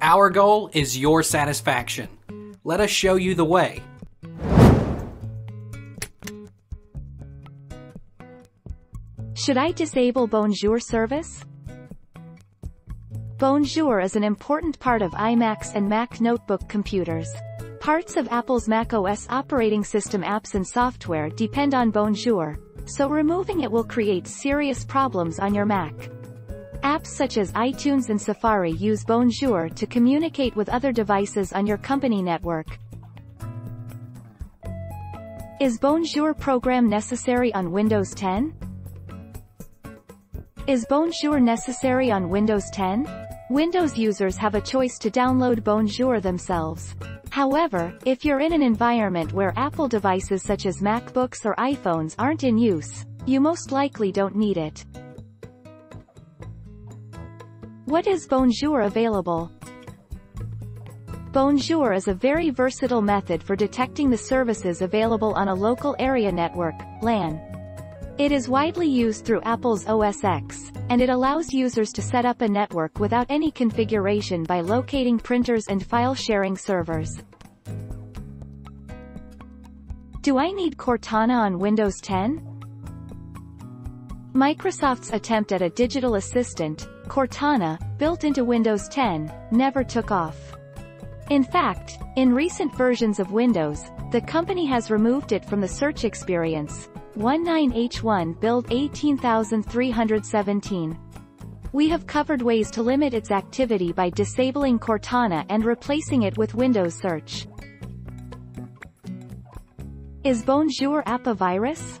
Our goal is your satisfaction. Let us show you the way. Should I disable Bonjour service? Bonjour is an important part of iMacs and Mac notebook computers. Parts of Apple's macOS operating system apps and software depend on Bonjour, so removing it will create serious problems on your Mac. Apps such as iTunes and Safari use Bonjour to communicate with other devices on your company network. Is Bonjour program necessary on Windows 10? Is Bonjour necessary on Windows 10? Windows users have a choice to download Bonjour themselves. However, if you're in an environment where Apple devices such as MacBooks or iPhones aren't in use, you most likely don't need it. What is Bonjour available? Bonjour is a very versatile method for detecting the services available on a local area network, LAN. It is widely used through Apple's OS X, and it allows users to set up a network without any configuration by locating printers and file-sharing servers. Do I need Cortana on Windows 10? Microsoft's attempt at a digital assistant, Cortana, built into Windows 10, never took off. In fact, in recent versions of Windows, the company has removed it from the search experience, 19H1 build 18317. We have covered ways to limit its activity by disabling Cortana and replacing it with Windows Search. Is Bonjour app a virus?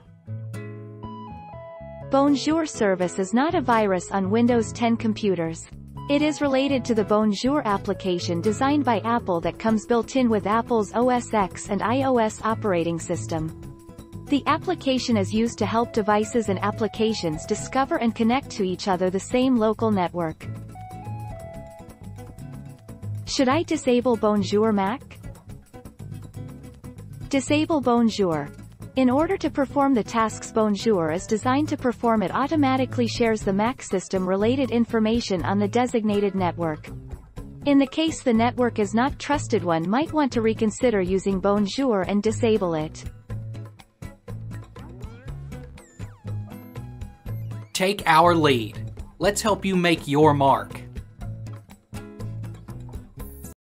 Bonjour service is not a virus on Windows 10 computers. It is related to the Bonjour application designed by Apple that comes built in with Apple's OS X and iOS operating system. The application is used to help devices and applications discover and connect to each other the same local network. Should I disable Bonjour Mac? Disable Bonjour. In order to perform the tasks Bonjour is designed to perform it automatically shares the Mac system related information on the designated network. In the case the network is not trusted one might want to reconsider using Bonjour and disable it. Take our lead. Let's help you make your mark.